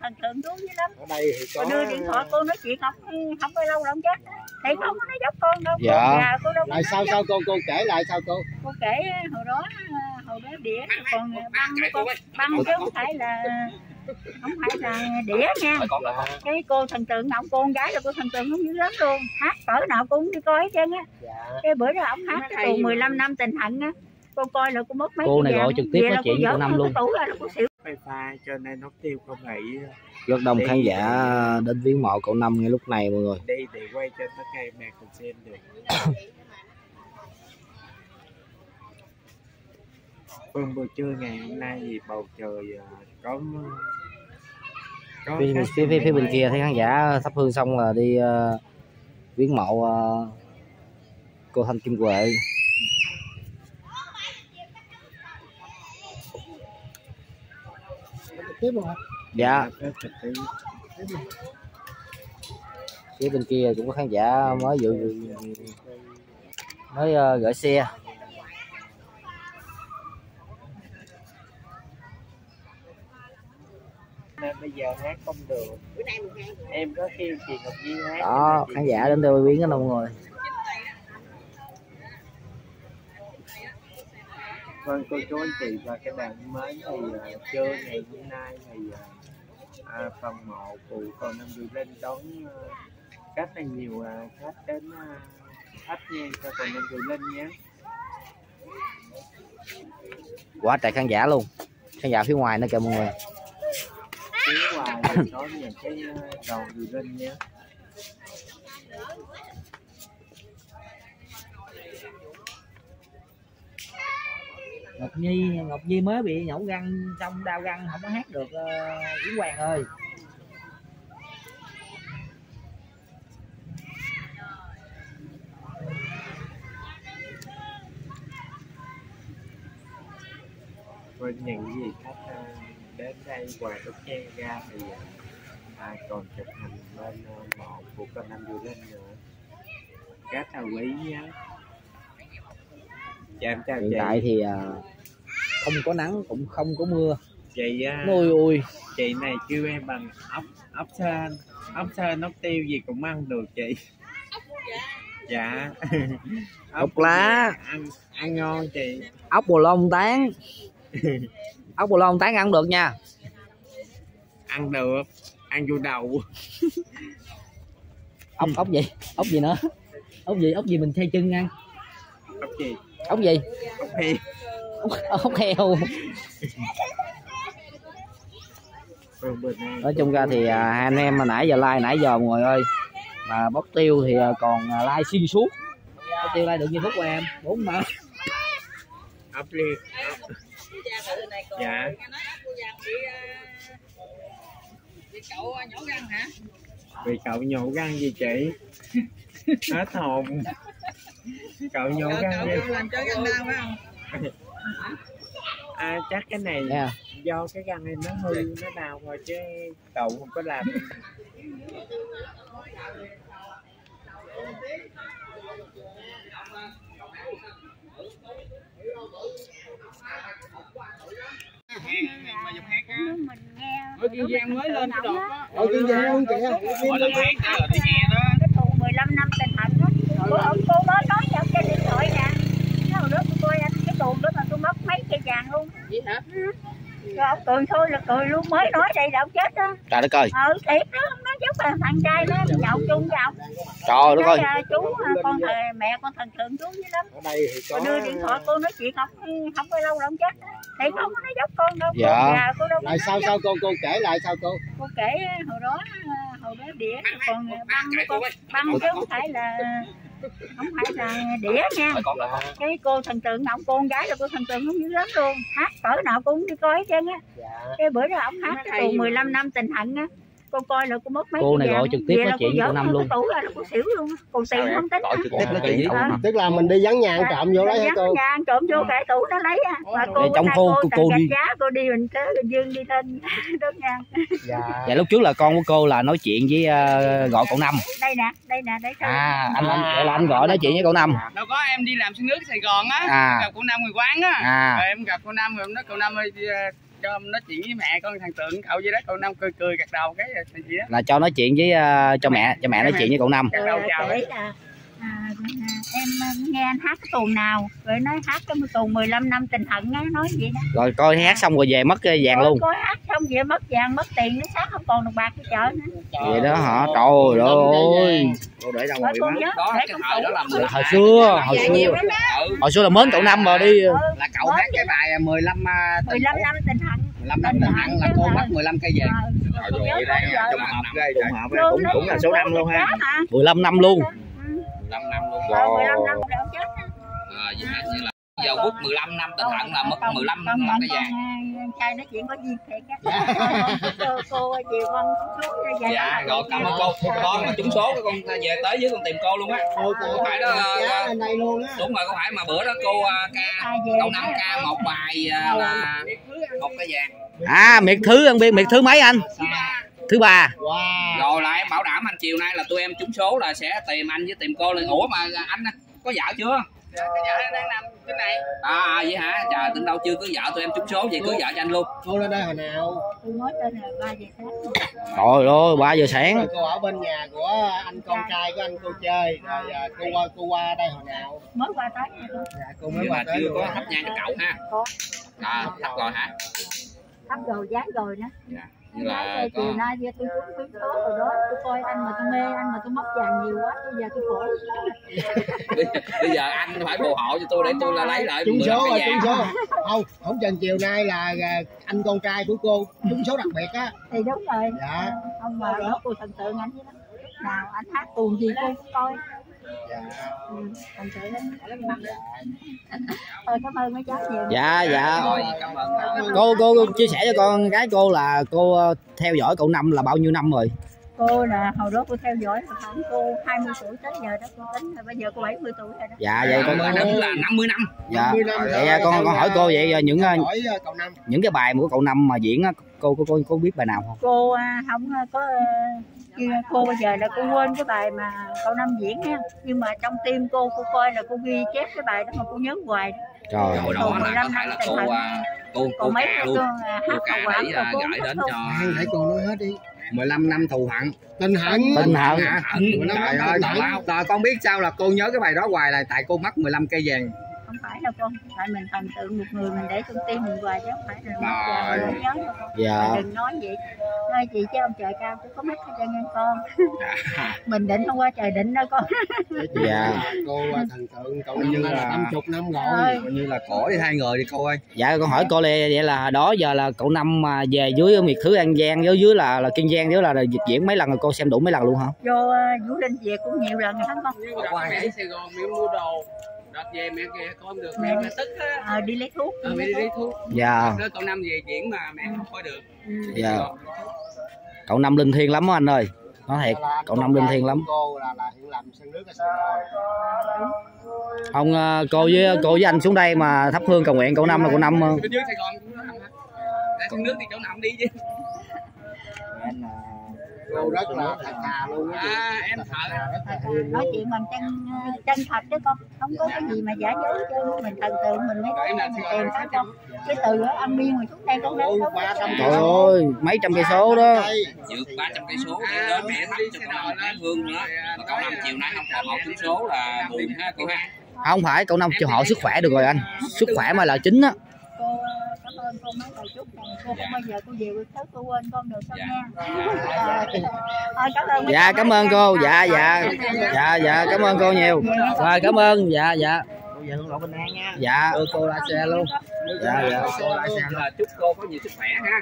thần tượng chú với lắm. Ở đây thì có cô đưa điện thoại cô nói chuyện không không có lâu đâu chết thì không có nói dốc con đâu. Dạ. Cô cô đâu lại sao sao cô cô kể lại sao cô? Cô kể hồi đó hồi đó đĩa còn băng con băng chứ không phải là không phải là đĩa nha. Cái cô thần tượng nào cô con gái là cô thần tượng không dữ lắm luôn. Hát cỡ nào cô cũng đi coi hết trơn á. Dạ. Cái bữa đó ổng hát cái tù 15 năm tình hận á. Cô coi là cô mất mấy Cô cái này gọi trực tiếp nói chuyện cô với cô dở Năm cái luôn. tủ ra là cô xỉu wifi cho nên nó tiêu không nghĩ rất đông khán giả đến viếng mộ cậu năm ngay lúc này mọi người. Đi để quay cho tất cả mẹ cùng xem được. Vâng buổi trưa ngày hôm nay thì bầu trời à, có có phía, phía, phía, phía bên kia thấy khán giả thắp hương xong là đi ờ, viếng mộ ờ, cô Thanh Kim Huệ tiếp rồi dạ. Phía bên kia cũng có khán giả mới dự mới ờ, gửi xe. Nên bây giờ hát không được. Em có kêu chị Ngọc Di hát đó khán giả đến đây viếng đó mọi người vâng cô chú anh chị và các bạn mới thì à, trưa ngày hôm nay thì à, à, phần mộ của con Năm Duy Linh đón à, rất là nhiều à, khách đến à, thắp nhang cho con Năm Duy Linh nhé. Quá trời khán giả luôn. Khán giả phía ngoài nữa kìa mọi người. Phía ngoài thì có những cái đầu Duy Linh nhé Ngọc Nhi Ngọc Nhi mới bị nhổ răng xong đau răng không có hát được uh, Yến Hoàng ơi. Với những gì khách ờ, đến đây ngoài lúc nhang ra thì à, còn chụp hình bên một mộ của con Năm du Linh nữa. Rất là quý nhé dạ em chào hiện chị. tại thì à, không có nắng cũng không có mưa. Chị à, ôi ôi. chị này kêu em bằng ốc ốc sên. Ốc sên ốc tiêu gì cũng ăn được chị. Dạ. Ốc lá. ăn ăn ngon chị. Ốc bồ lông tán. Ốc bồ lông tán ăn được nha. Ăn được. Ăn vô đầu. Ốc ốc gì? Ốc gì nữa? Ốc gì ốc gì mình thay chân ăn? Ốc gì ốc gì? Ốc heo nói chung ra thì à, hai anh em mà nãy giờ like nãy giờ mọi người ơi mà bóc tiêu thì à, còn à, like xuyên suốt. Bóc tiêu like được nhiêu phút của em. Bốn ốc liệt ốc... dạ. Cậu nhổ răng hả? Vì cậu nhổ răng gì chị? Hết hồn cậu nhổ răng gì làm cho răng đau phải không? À chắc cái này nha do cái răng em nó hư nó đau thôi chứ cậu không có làm. Mình nghe Ở Kiên Giang mới lên cái đợt á. ở kiên giang luôn kìa Mỗi lần hát đó là đi nghe đó. cái thù 15 năm tình hạnh á cô, mới nói cho trên điện thoại nè. Nó hồi đó tôi coi anh cái tuồng đó mà tôi mất mấy cây vàng luôn. Vậy hả? rồi ông cười thôi là cười luôn mới nói đây là ông chết đó. Trời đất ơi. Ừ thiệt đó nó giống là thằng trai nó nhậu chung với ông. Trời đất ơi. à, chú à, con thề mẹ con thần tượng chú với lắm ở đây thì có đưa điện thoại cô nói chuyện không không có lâu đâu ông chết thì không có nói dốc con đâu. Dạ. cô già, cô đâu lại sao sao cô cô kể lại sao cô? Cô kể hồi đó hồi đó đĩa còn băng con băng chứ không phải là không phải là đĩa nha. Cái cô thần tượng ông cô con gái là cô thần tượng không dữ lắm luôn. Hát cỡ nào cô cũng đi coi hết trơn á. Dạ. Cái bữa đó ổng hát cái tù 15 năm tình hận á cô coi là cô mất mấy Cô này gọi trực tiếp nói chuyện cô Năm luôn. tủ ra là cô xỉu luôn á. còn tiền không tính á. trực tiếp nói chuyện cậu Ờ. Tức là mình đi vắng nhà ăn Dạ. trộm vô đấy hả cô dạ, ăn trộm vô cái tủ nó lấy á mà cô trong cô- cô- đi. giá cô đi mình tới Bình Dương đi lên đốt nhang dạ dạ lúc trước là con của cô là nói chuyện với ờ, gọi cậu năm đây nè đây nè đây à anh anh vậy là anh gọi nói chuyện với cậu năm Đâu có em đi làm xuống nước Sài Gòn á. À. Gặp cô Năm người quán á. à em gặp cô Năm rồi em nói cô Năm ơi đi, ờ, cho nói chuyện với mẹ con thằng tượng cậu dưới đó cậu năm cười cười gật đầu cái gì đó. Là cho nói chuyện với ờ, cho mẹ cho mẹ nói chuyện với cậu năm. rồi đầu chào. Là à, em nghe anh hát cái tuồng nào? Rồi nói hát cái tuồng 15 năm tình hận á nói vậy đó. Rồi coi hát xong rồi về mất cái vàng luôn. Coi hát xong vậy mất vàng mất tiền nó sát không còn được bạc đi chợ nữa. Vậy đó hả? Trời ơi. cô để đâu Rồi con nhớ đó để cái con thời đó là tủ. hồi xưa hồi xưa. hồi xưa là mến cậu năm rồi đi. Ừ, là cậu hát cái bài 15 à, tình 15 năm tình hận 15 năm tình hận là cô bắt 15 cây Ờ, nhớ rồi, đây, giờ. trùng hợp ghê trùng hợp cũng cũng là số năm luôn ha. Đó mà. 15 năm luôn. Ừ. 15 năm luôn. Rồi 15 năm đều chết à, vậy như là giờ bút 15 năm tình hận là mất Còn- 15 còn năm cái vàng trai nói chuyện có duyên thiệt á. Cô cô chiều con xuống vậy. Dạ rồi cảm ơn cô. Con mà trúng số cái con về tới dưới con tìm cô luôn á. Cô cô phải đó, giá ờ, á. đúng rồi có phải mà bữa đó cô ca về câu năm ca một bài à, là một cái vàng. À miệt thứ anh biết miệt thứ mấy anh? Thứ ba. Wow. Rồi là em bảo đảm anh chiều nay là tụi em trúng số là sẽ tìm anh với tìm cô lên ủa mà anh có vợ chưa? Cái vợ đang nằm trên này. À vậy hả? Trời tưởng đâu chưa có vợ tụi em trúng số vậy cưới vợ cho anh luôn. Cô lên đây hồi nào? Tôi nói tên là ba giờ sáng. Trời ơi ba giờ sáng. Rồi cô ở bên nhà của anh con trai của anh cô chơi. Rồi à, cô qua cô qua đây hồi nào? Mới qua tới nha cô. dạ cô mới nhưng qua mà tới chưa có thắp nhang cho cậu ha có à thắp rồi hả? thắp rồi dán rồi nữa. Dạ như là có chiều nay tôi trúng trúng số rồi đó. Tôi coi anh mà tôi mê anh mà tôi mất vàng nhiều quá bây giờ tôi khổ bây, bây giờ anh phải phù hộ cho tôi để tôi là lấy lại trúng 15 số rồi trúng số. Không không chừng chiều nay là à, anh con trai của cô trúng số đặc biệt á. Thì đúng rồi. Dạ. Ông mà đó cô thần tượng anh chứ đó nào anh hát tuồng gì cô cũng coi dạ. Ừ, lắm thôi cảm ơn mấy cháu nhiều. Dạ dạ. Rồi cảm ơn cậu. cô cô cô chia sẻ cho con gái cô là cô ờ, theo dõi cậu năm là bao nhiêu năm rồi cô là hồi đó cô theo dõi là khoảng cô 20 tuổi tới giờ đó cô tính là bây giờ cô 70 tuổi rồi đó. Dạ vậy con Năm là 50 năm. Dạ 50 năm vậy rồi, con con hỏi cô vậy ờ, những ờ, hỏi à, cậu năm. những cái bài mà của cậu năm mà diễn á cô cô cô cô biết bài nào không? Cô à, không à, có à, kia cô bây giờ là cô quên cái bài mà cậu năm diễn nha nhưng mà trong tim cô cô coi là cô ghi chép cái bài đó mà cô nhớ hoài. Trời ơi. đó là có thể là cô à, cô cô còn mấy luôn cô à, cô hát ca hậu quả để rồi à, cô gửi đến cho để cô nói hết đi. 15 năm thù hận. Tình hận. Tình hận. trời ơi tào con biết sao là cô nhớ cái bài đó hoài là tại cô mất 15 cây vàng không phải đâu con. Tại mình thần tượng một người mình để trong tim mình hoài chứ không phải là mất giờ mình nhớ đâu con dạ đừng nói vậy. Nói chị chứ ông trời cao chứ có mắt cho nhân con. Mình định không qua trời định đâu con. Dạ. Cô à, thần tượng cậu Như là năm chục năm rồi. Như là cổ đi hai người đi cô ơi. Dạ con hỏi cô lê vậy là đó giờ là cậu năm mà về dưới miệt thứ an giang dưới dưới là là kiên giang dưới là, là diễn mấy lần rồi cô xem đủ mấy lần luôn hả? Vô à, vũ linh về cũng nhiều lần rồi hả con. Qua Sài Gòn mua đồ đợt về mẹ kìa con không được mẹ mẹ tức á. Ờ đi lấy thuốc Ờ, mẹ đi lấy thuốc. dạ. Đó cậu năm về diễn mà mẹ không coi được. Ừ. dạ. Cậu năm linh thiêng lắm á anh ơi. Nói thiệt cậu năm linh thiêng lắm. ông ờ, cô với cô với anh xuống đây mà thắp hương cầu nguyện cậu năm là cậu năm ờ, bên dưới Sài Gòn. Cũng không sông nước thì chỗ nằm đi chứ cô rất là thật thà luôn á à em hiền nói chuyện bằng chân chân thật chứ con không có cái gì mà giả dối chứ. Mình thần tượng mình mới là mình tìm phải con cái từ ở âm biên mà xuống đây con đến ba trăm trời ơi mấy trăm cây số đó. Vượt 300 cây số. Để đến mẹ thắp cho cậu năm hương nữa. mà cậu năm chiều nay không còn một trúng số là buồn ha cô ha? Không phải cậu năm cho họ sức khỏe được rồi anh. Sức khỏe mới là chính á ơn cô mấy lời chúc này cô không bao giờ cô về quê tới cô quên con được đâu Dạ. nha Ờ, thôi cảm ơn dạ cảm ơn cô dạ dạ dạ dạ cảm ơn cô nhiều rồi cảm ơn dạ dạ giờ hương lộ bình an nha dạ cô lái xe luôn dạ dạ cô lại xem là chúc cô có nhiều sức khỏe ha